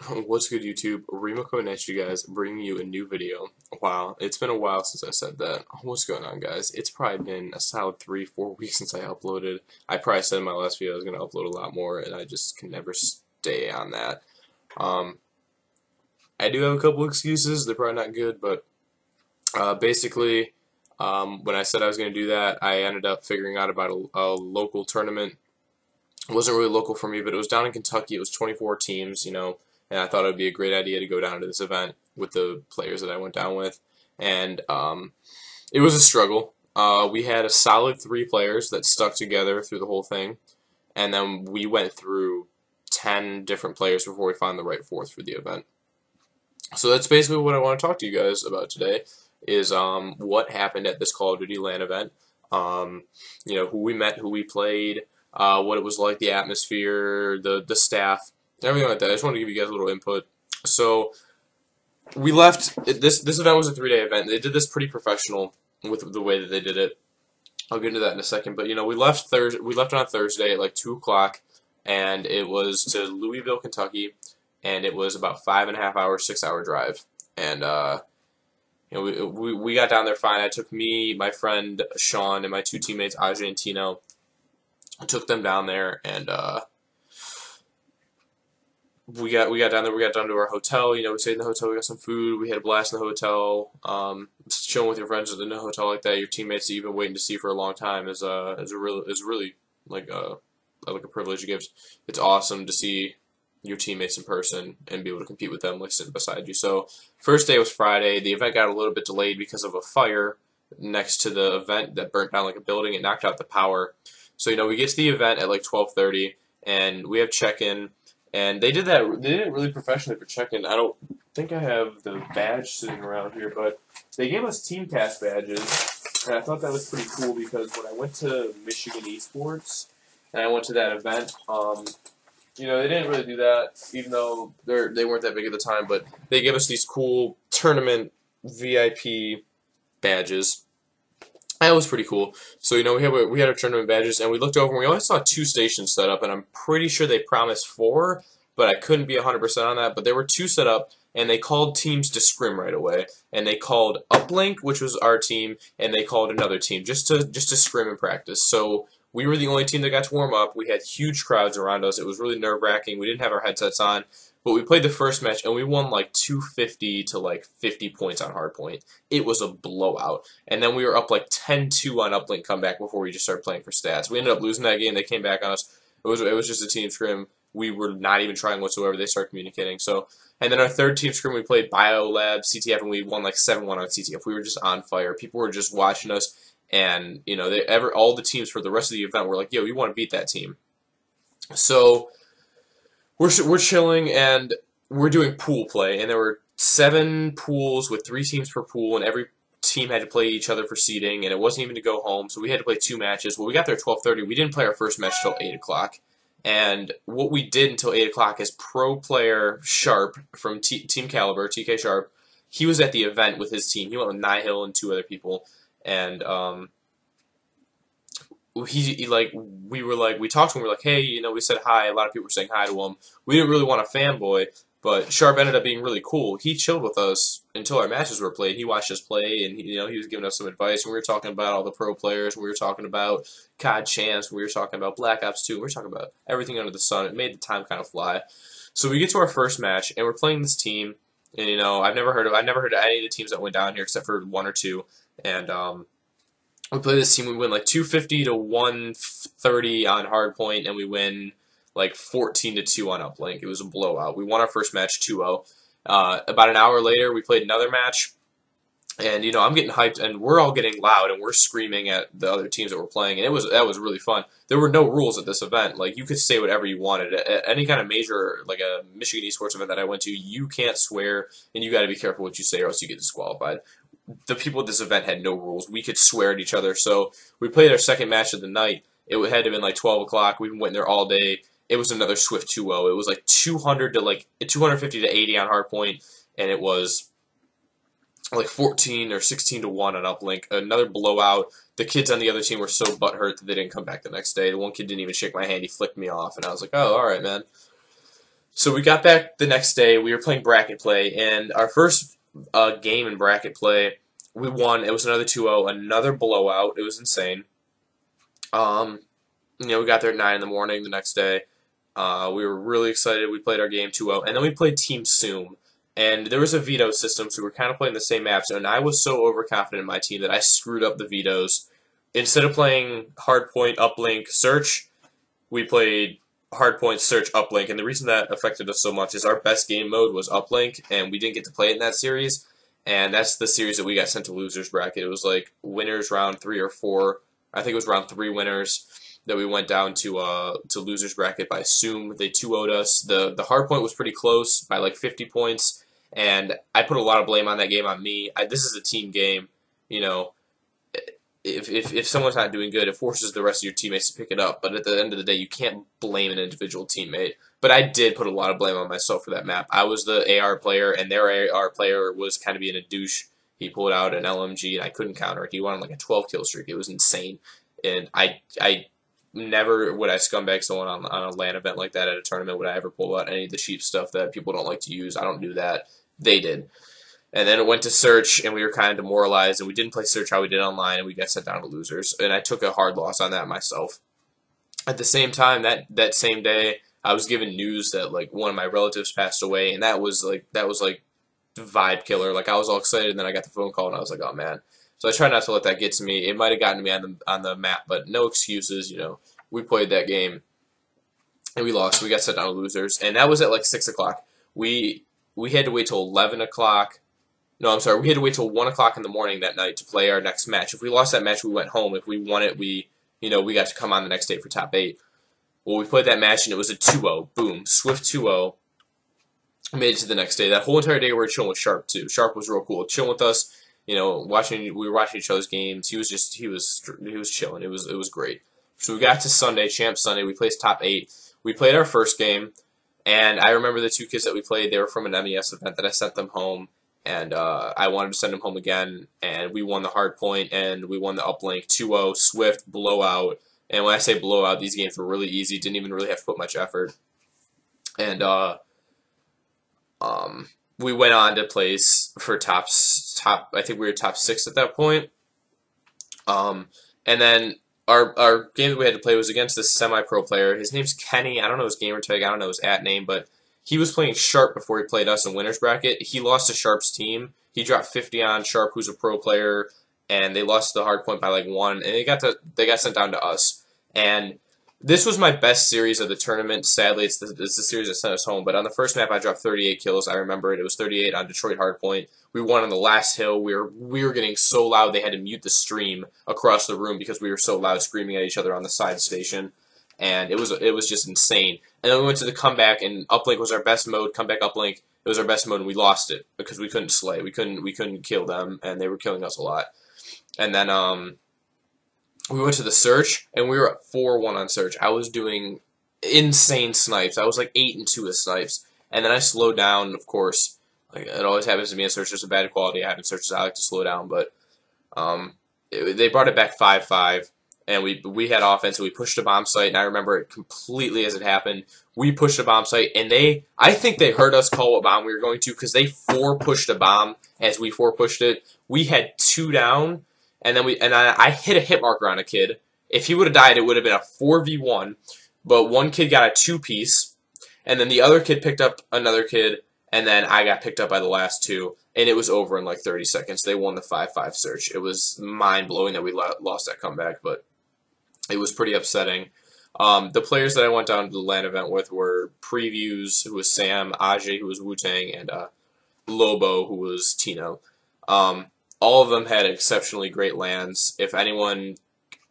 What's good YouTube? Remo coming at you guys, bringing you a new video. Wow, it's been a while since I said that. What's going on guys? It's probably been a solid three, four weeks since I uploaded. I probably said in my last video I was going to upload a lot more and I just can never stay on that. Um, I do have a couple excuses, they're probably not good, but uh, basically um, when I said I was going to do that, I ended up figuring out about a, a local tournament. It wasn't really local for me, but it was down in Kentucky. It was 24 teams, you know, and I thought it would be a great idea to go down to this event with the players that I went down with, and um, it was a struggle. Uh, we had a solid three players that stuck together through the whole thing, and then we went through 10 different players before we found the right fourth for the event. So that's basically what I want to talk to you guys about today is um, what happened at this Call of Duty LAN event. Um, you know, who we met, who we played, uh, what it was like, the atmosphere, the the staff, everything like that. I just wanted to give you guys a little input. So we left. This this event was a three day event. They did this pretty professional with the way that they did it. I'll get into that in a second. But you know, we left Thursday. We left on Thursday at like two o'clock, and it was to Louisville, Kentucky, and it was about five and a half hour, six hour drive. And uh, you know, we, we we got down there fine. I took me, my friend Sean, and my two teammates Ajay and Tino. I took them down there, and uh, we got we got down there. We got down to our hotel. You know, we stayed in the hotel. We got some food. We had a blast in the hotel. Um, chilling with your friends in a hotel like that, your teammates that you've been waiting to see for a long time is uh is a real is really like a like a privilege it gives. It's awesome to see your teammates in person and be able to compete with them like sitting beside you. So first day was Friday. The event got a little bit delayed because of a fire next to the event that burnt down like a building. It knocked out the power. So you know we get to the event at like 12:30 and we have check-in and they did that. They did it really professionally for check-in. I don't think I have the badge sitting around here, but they gave us Teamcast badges, and I thought that was pretty cool because when I went to Michigan Esports and I went to that event, um, you know, they didn't really do that, even though they they weren't that big at the time. But they gave us these cool tournament VIP badges. That was pretty cool. So you know we had we had our tournament badges, and we looked over, and we only saw two stations set up, and I'm pretty sure they promised four, but I couldn't be 100% on that. But there were two set up, and they called teams to scrim right away, and they called Uplink, which was our team, and they called another team just to just to scrim and practice. So we were the only team that got to warm up. We had huge crowds around us. It was really nerve wracking. We didn't have our headsets on. But we played the first match and we won like 250 to like 50 points on hardpoint. It was a blowout. And then we were up like 10-2 on uplink comeback before we just started playing for stats. We ended up losing that game. They came back on us. It was it was just a team scrim. We were not even trying whatsoever. They started communicating. So and then our third team scrim we played BioLab CTF and we won like 7-1 on CTF. We were just on fire. People were just watching us and you know they ever all the teams for the rest of the event were like, "Yo, we want to beat that team." So we're we're chilling and we're doing pool play, and there were seven pools with three teams per pool, and every team had to play each other for seeding, and it wasn't even to go home, so we had to play two matches. Well, we got there at twelve thirty. We didn't play our first match till eight o'clock, and what we did until eight o'clock is pro player Sharp from T Team Kaliber, TK Sharp. He was at the event with his team. He went with Nihil and two other people, and um, he, he, like we were like we talked to him. We are like, hey, you know, we said hi. A lot of people were saying hi to him. We didn't really want a fanboy, but Sharp ended up being really cool. He chilled with us until our matches were played. He watched us play, and he, you know he was giving us some advice. And we were talking about all the pro players. We were talking about COD Champs. We were talking about Black Ops 2. We were talking about everything under the sun. It made the time kind of fly. So we get to our first match, and we're playing this team. And you know, I've never heard of I've never heard of any of the teams that went down here except for one or two. And um, we play this team, we win like 250 to 130 on hardpoint, and we win like 14 to 2 on uplink. It was a blowout. We won our first match 2-0. Uh, about an hour later, we played another match, and you know I'm getting hyped, and we're all getting loud, and we're screaming at the other teams that were playing, and it was that was really fun. There were no rules at this event; like you could say whatever you wanted. At any kind of major, like a Michigan esports event that I went to, you can't swear, and you got to be careful what you say, or else you get disqualified the people at this event had no rules. We could swear at each other. So we played our second match of the night. It had to have been like 12 o'clock. Been waiting there all day. It was another Swift 2-0. It was like 200 to like 250 to 80 on hardpoint, and it was like 14 or 16 to 1 on uplink. Another blowout. The kids on the other team were so butthurt that they didn't come back the next day. The one kid didn't even shake my hand. He flicked me off, and I was like, oh, all right, man. So we got back the next day. We were playing bracket play, and our first uh, game in bracket play, we won. It was another 2-0, another blowout. It was insane. Um, you know, we got there at 9 in the morning the next day. Uh, we were really excited. We played our game 2-0, and then we played Team Zoom. And there was a veto system, so we were kind of playing the same maps. And I was so overconfident in my team that I screwed up the vetoes. Instead of playing hardpoint, uplink, search, we played hardpoint, search, uplink. And the reason that affected us so much is our best game mode was uplink, and we didn't get to play it in that series. And that's the series that we got sent to losers bracket. It was like winners round three or four. I think it was round three winners that we went down to uh to losers bracket by Zoom. They 2 0'd us. The the hard point was pretty close by like 50 points, and I put a lot of blame on that game on me. I, this is a team game, you know. If, if, if someone's not doing good, it forces the rest of your teammates to pick it up. But at the end of the day, you can't blame an individual teammate. But I did put a lot of blame on myself for that map. I was the AR player, and their AR player was kind of being a douche. He pulled out an LMG, and I couldn't counter it. He won like a 12 kill streak. It was insane, and I I never would I scumbag someone on, on a LAN event like that at a tournament. Would I ever pull out any of the cheap stuff that people don't like to use? I don't do that. They did. And then it went to search, and we were kind of demoralized, and we didn't play search how we did online, and we got sent down to losers. And I took a hard loss on that myself. At the same time, that that same day, I was given news that like one of my relatives passed away, and that was like that was like vibe killer. Like I was all excited, and then I got the phone call, and I was like, oh man. So I try not to let that get to me. It might have gotten to me on the on the map, but no excuses. You know, we played that game and we lost. We got set down to losers, and that was at like six o'clock. We we had to wait till eleven o'clock. No, I'm sorry. We had to wait till one o'clock in the morning that night to play our next match. If we lost that match, we went home. If we won it, we you know we got to come on the next day for top eight. Well, we played that match and it was a 2-0. Boom, swift 2-0. Made it to the next day. That whole entire day we were chilling with Sharp too. Sharp was real cool, chilling with us you know, watching we were watching each other's games. He was just he was he was chilling. It was it was great. So we got to Sunday, Champ Sunday. We placed top eight. We played our first game, and I remember the two kids that we played. They were from an MES event that I sent them home, and uh, I wanted to send him home again. And we won the hard point, and we won the uplink 2-0 swift blowout. And when I say blowout, these games were really easy. Didn't even really have to put much effort. And uh, um, we went on to place for tops top. I think we were top six at that point. Um, and then our our game that we had to play was against this semi-pro player. His name's Kenny. I don't know his gamer tag. I don't know his at name, but he was playing Sharp before he played us in winners bracket. He lost to Sharp's team. He dropped 50 on Sharp, who's a pro player, and they lost the hard point by like one, and they got to they got sent down to us. And this was my best series of the tournament. Sadly, it's the, it's the series that sent us home. But on the first map, I dropped 38 kills. I remember it. It was 38 on Detroit Hardpoint. We won on the last hill. We were we were getting so loud they had to mute the stream across the room because we were so loud screaming at each other on the side station, and it was it was just insane. And then we went to the comeback, and uplink was our best mode. Comeback uplink. It was our best mode, and we lost it because we couldn't slay. We couldn't we couldn't kill them, and they were killing us a lot. And then um we went to the search and we were at 4-1 on search. I was doing insane snipes. I was like 8 and 2 with snipes. And then I slowed down, of course. Like it always happens to me in search. There's a bad quality I have in searches. I like to slow down, but um, it, they brought it back 5-5 and we we had offense and we pushed a bomb site and I remember it completely as it happened. We pushed a bomb site and they I think they heard us call what bomb we were going to because they four pushed a bomb as we four pushed it. We had two down and then we and I, I hit a hit marker on a kid. If he would have died, it would have been a four v one. But one kid got a two piece, and then the other kid picked up another kid, and then I got picked up by the last two, and it was over in like 30 seconds. They won the five five search. It was mind blowing that we lost that comeback, but it was pretty upsetting. Um, the players that I went down to the LAN event with were Previews, who was Sam, Ajay, who was Wu Tang, and uh, Lobo, who was Tino. Um, all of them had exceptionally great LANs. If anyone,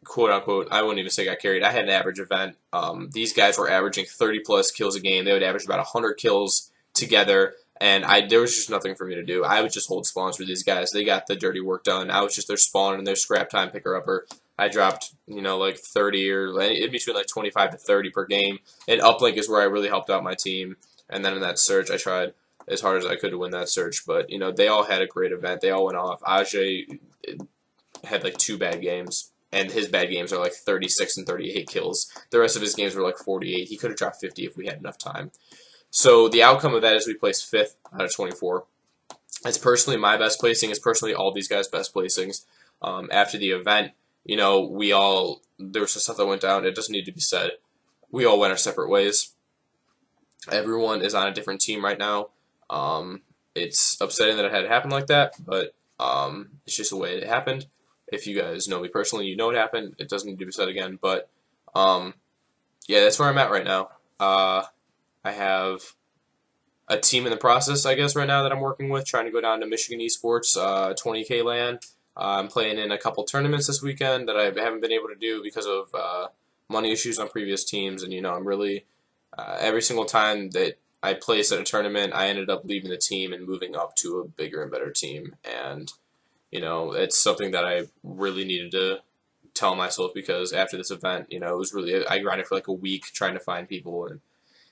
quote unquote, I wouldn't even say got carried. I had an average event. Um, these guys were averaging 30 plus kills a game. They would average about 100 kills together. And I there was just nothing for me to do. I would just hold spawns for these guys. They got the dirty work done. I was just their spawn and their scrap time picker upper. I dropped, you know, like 30 or in between like 25 to 30 per game. And uplink is where I really helped out my team. And then in that search, I tried as hard as I could to win that search. But you know, they all had a great event. They all went off. Ajay had like two bad games, and his bad games are like 36 and 38 kills. The rest of his games were like 48. He could have dropped 50 if we had enough time. So the outcome of that is we placed fifth out of 24. It's personally my best placing. It's personally all these guys' best placings. Um, after the event, you know, we all there was some stuff that went down. It doesn't need to be said. We all went our separate ways. Everyone is on a different team right now. Um, it's upsetting that it had to happen like that, but um, it's just the way it happened. If you guys know me personally, you know what happened. It doesn't need to be said again, but um, yeah, that's where I'm at right now. Uh, I have a team in the process, I guess, right now that I'm working with, trying to go down to Michigan Esports uh, 20K LAN. I'm playing in a couple tournaments this weekend that I haven't been able to do because of uh, money issues on previous teams, and you know, I'm really uh, every single time that I placed at a tournament, I ended up leaving the team and moving up to a bigger and better team, and you know, it's something that I really needed to tell myself because after this event, you know, it was really I grinded for like a week trying to find people, and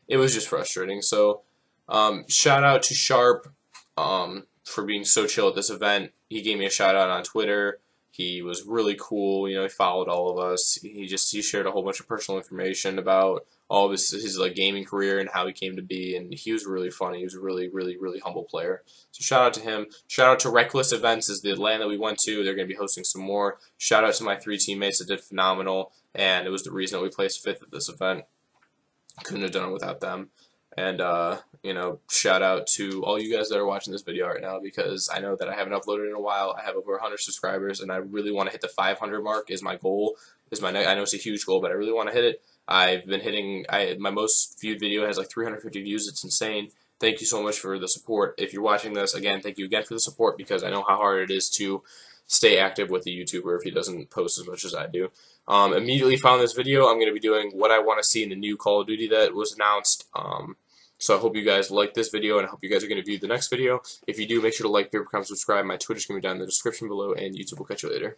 it was just frustrating. So, um, shout out to Sharp um, for being so chill at this event. He gave me a shout out on Twitter. He was really cool. You know, he followed all of us. He just he shared a whole bunch of personal information about all of his, his like gaming career and how he came to be. And he was really funny. He was a really, really, really humble player. So shout out to him. Shout out to Reckless Events is the LAN that we went to. They're going to be hosting some more. Shout out to my three teammates that did phenomenal. And it was the reason that we placed fifth at this event. Couldn't have done it without them. And, uh, you know, shout out to all you guys that are watching this video right now because I know that I haven't uploaded in a while. I have over 100 subscribers and I really want to hit the 500 mark is my goal. Is my I know it's a huge goal, but I really want to hit it. I've been hitting I my most viewed video has like 350 views. It's insane. Thank you so much for the support. If you're watching this, again, thank you again for the support because I know how hard it is to stay active with a YouTuber if he doesn't post as much as I do. Um, immediately following this video, I'm going to be doing what I want to see in the new Call of Duty that was announced. Um, so I hope you guys like this video, and I hope you guys are going to view the next video. If you do, make sure to like, favorite, comment, subscribe. My Twitter's going to be down in the description below, and YouTube will catch you later.